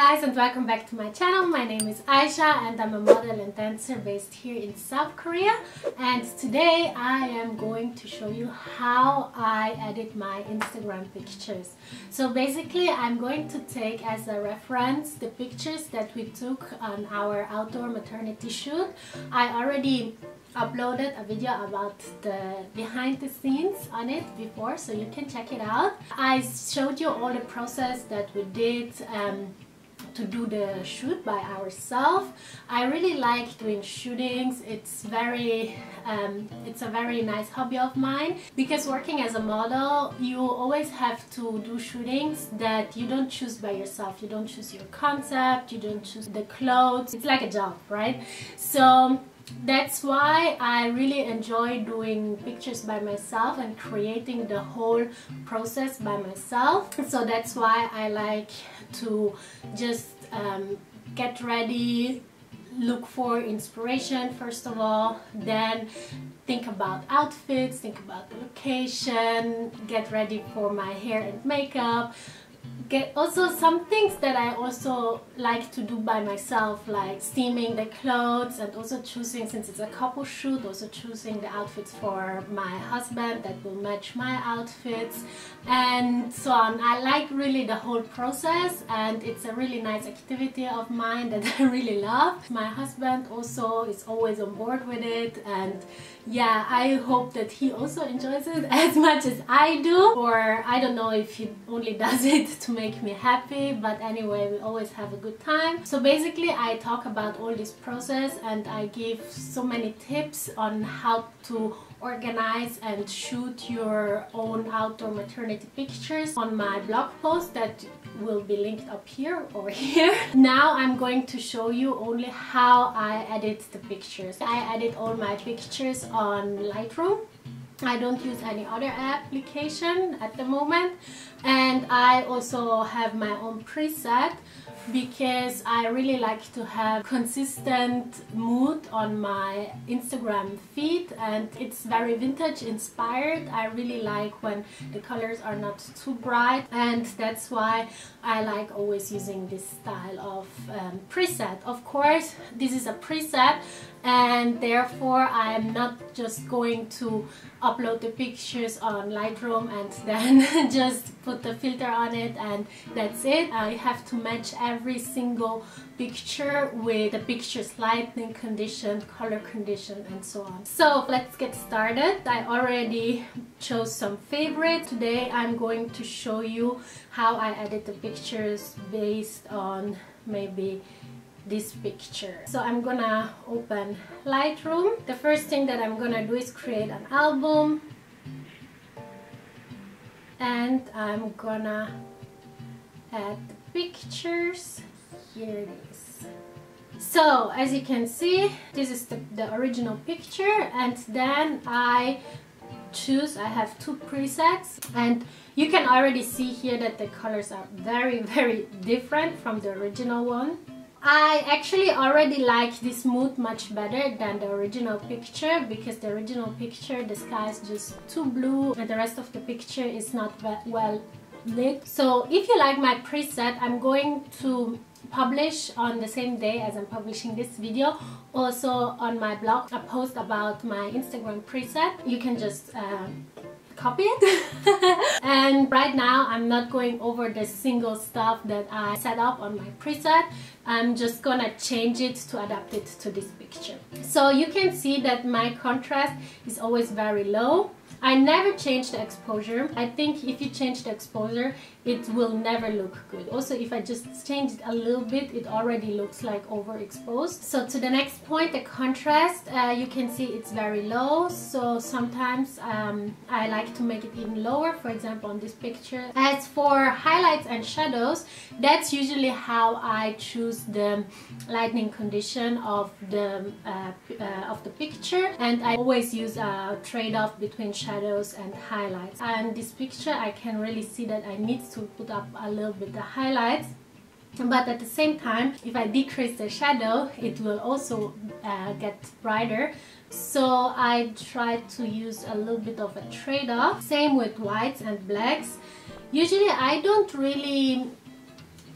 and welcome back to my channel. My name is Aisha and I'm a model and dancer based here in South Korea and today I am going to show you how I edit my Instagram pictures. So basically I'm going to take as a reference the pictures that we took on our outdoor maternity shoot. I already uploaded a video about the behind the scenes on it before so you can check it out I showed you all the process that we did um, to do the shoot by ourselves I really like doing shootings. It's very um, it's a very nice hobby of mine. Because working as a model you always have to do shootings that you don't choose by yourself. You don't choose your concept. You don't choose the clothes. It's like a job right? So that's why I really enjoy doing pictures by myself and creating the whole process by myself. So that's why I like to just um, get ready look for inspiration first of all then think about outfits think about the location get ready for my hair and makeup get also some things that I also like to do by myself like steaming the clothes and also choosing since it's a couple shoot also choosing the outfits for my husband that will match my outfits. And so on. I like really the whole process and it's a really nice activity of mine that I really love. My husband also is always on board with it and yeah I hope that he also enjoys it as much as I do. Or I don't know if he only does it to make me happy but anyway we always have a good time so basically I talk about all this process and I give so many tips on how to organize and shoot your own outdoor maternity pictures on my blog post that will be linked up here or here. Now I'm going to show you only how I edit the pictures. I edit all my pictures on Lightroom I don't use any other application at the moment. And I also have my own preset because I really like to have consistent mood on my Instagram feed. And it's very vintage inspired. I really like when the colors are not too bright. And that's why I like always using this style of um, preset. Of course this is a preset and therefore I'm not just going to upload the pictures on Lightroom and then just put the filter on it and that's it. I have to match every single picture with the picture's lighting condition, color condition and so on. So let's get started. I already chose some favorites. Today I'm going to show you how I edit the pictures based on maybe this picture. So I'm gonna open Lightroom. The first thing that I'm gonna do is create an album and I'm gonna add pictures. Here it is. So as you can see, this is the, the original picture and then I choose, I have two presets and you can already see here that the colors are very very different from the original one I actually already like this mood much better than the original picture because the original picture the sky is just too blue and the rest of the picture is not well lit. So if you like my preset, I'm going to publish on the same day as I'm publishing this video. Also on my blog a post about my Instagram preset. You can just um, copy it. And right now I'm not going over the single stuff that I set up on my preset I'm just gonna change it to adapt it to this picture so you can see that my contrast is always very low I never change the exposure. I think if you change the exposure, it will never look good. Also, if I just change it a little bit, it already looks like overexposed. So to the next point, the contrast, uh, you can see it's very low. So sometimes um, I like to make it even lower, for example, on this picture. As for highlights and shadows, that's usually how I choose the lighting condition of the, uh, uh, of the picture. And I always use a trade-off between shadows shadows and highlights. And this picture I can really see that I need to put up a little bit the highlights. But at the same time if I decrease the shadow it will also uh, get brighter. So I try to use a little bit of a trade-off. Same with whites and blacks. Usually I don't really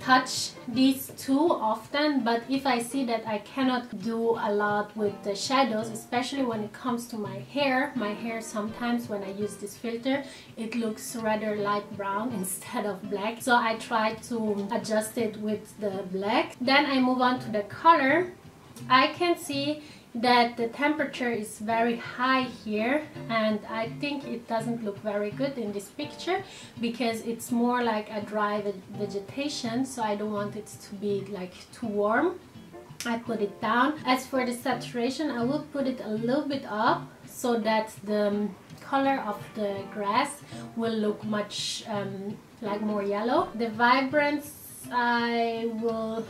touch these two often but if I see that I cannot do a lot with the shadows especially when it comes to my hair my hair sometimes when I use this filter it looks rather light brown instead of black. So I try to adjust it with the black. Then I move on to the color. I can see that the temperature is very high here and I think it doesn't look very good in this picture because it's more like a dry vegetation so I don't want it to be like too warm. I put it down. As for the saturation I will put it a little bit up so that the color of the grass will look much um, like more yellow. The vibrance I will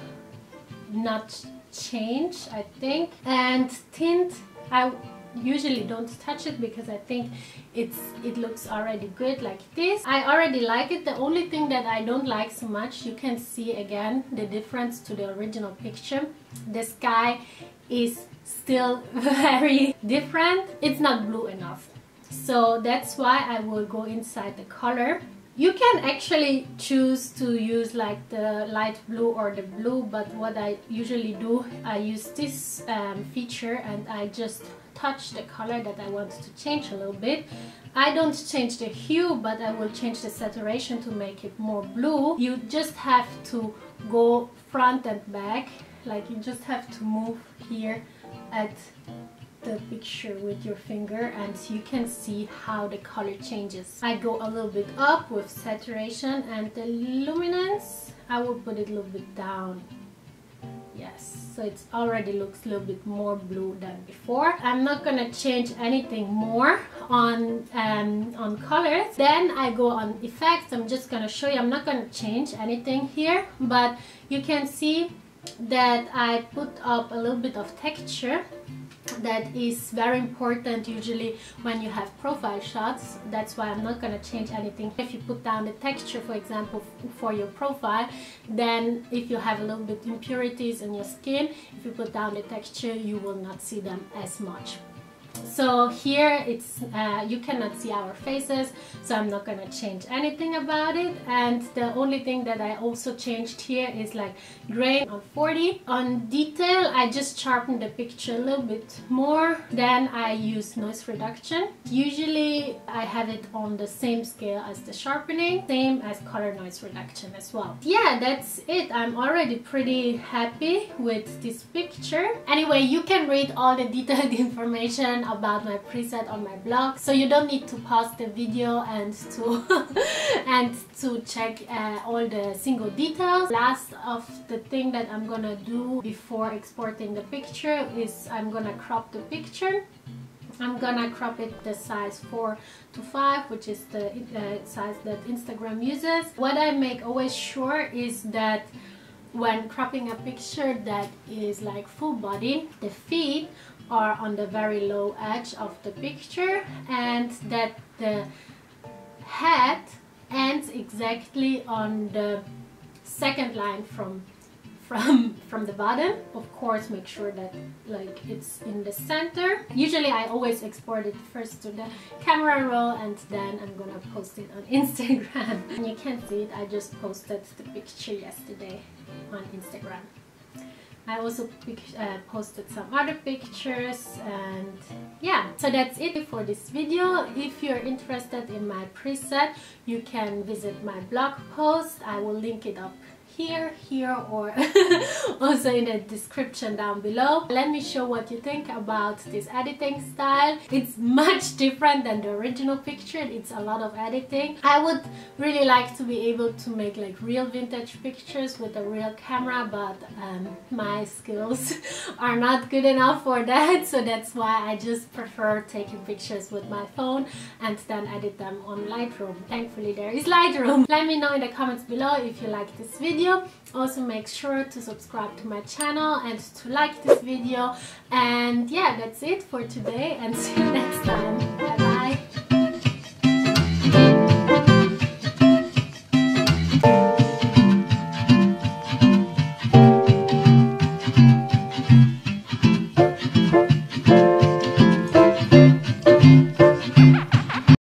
not change I think. And tint I usually don't touch it because I think it's it looks already good like this. I already like it. The only thing that I don't like so much you can see again the difference to the original picture. The sky is still very different. It's not blue enough. So that's why I will go inside the color you can actually choose to use like the light blue or the blue but what I usually do I use this um, feature and I just touch the color that I want to change a little bit. I don't change the hue but I will change the saturation to make it more blue. You just have to go front and back like you just have to move here at the picture with your finger and you can see how the color changes. I go a little bit up with saturation and the luminance, I will put it a little bit down. Yes, so it already looks a little bit more blue than before. I'm not gonna change anything more on, um, on colors. Then I go on effects. I'm just gonna show you. I'm not gonna change anything here, but you can see that I put up a little bit of texture that is very important usually when you have profile shots. That's why I'm not to change anything. If you put down the texture for example for your profile then if you have a little bit impurities in your skin if you put down the texture you will not see them as much so here it's uh, you cannot see our faces so I'm not gonna change anything about it. And the only thing that I also changed here is like grain on 40 on detail I just sharpened the picture a little bit more then I use noise reduction. Usually I have it on the same scale as the sharpening same as color noise reduction as well. Yeah that's it. I'm already pretty happy with this picture. Anyway you can read all the detailed information about my preset on my blog. So you don't need to pause the video and to and to check uh, all the single details. Last of the thing that I'm gonna do before exporting the picture is I'm gonna crop the picture. I'm gonna crop it the size 4 to 5 which is the uh, size that Instagram uses. What I make always sure is that when cropping a picture that is like full body the feet are on the very low edge of the picture and that the head ends exactly on the second line from from from the bottom of course make sure that like it's in the center. Usually I always export it first to the camera roll and then I'm gonna post it on Instagram. And you can see it. I just posted the picture yesterday on Instagram. I also uh, posted some other pictures and yeah. So that's it for this video. If you're interested in my preset you can visit my blog post. I will link it up here, here or also in the description down below. Let me show what you think about this editing style. It's much different than the original picture. It's a lot of editing. I would really like to be able to make like real vintage pictures with a real camera but um, my skills are not good enough for that so that's why I just prefer taking pictures with my phone and then edit them on Lightroom. Thankfully there is Lightroom. Let me know in the comments below if you like this video video. Also make sure to subscribe to my channel and to like this video. And yeah that's it for today and see you next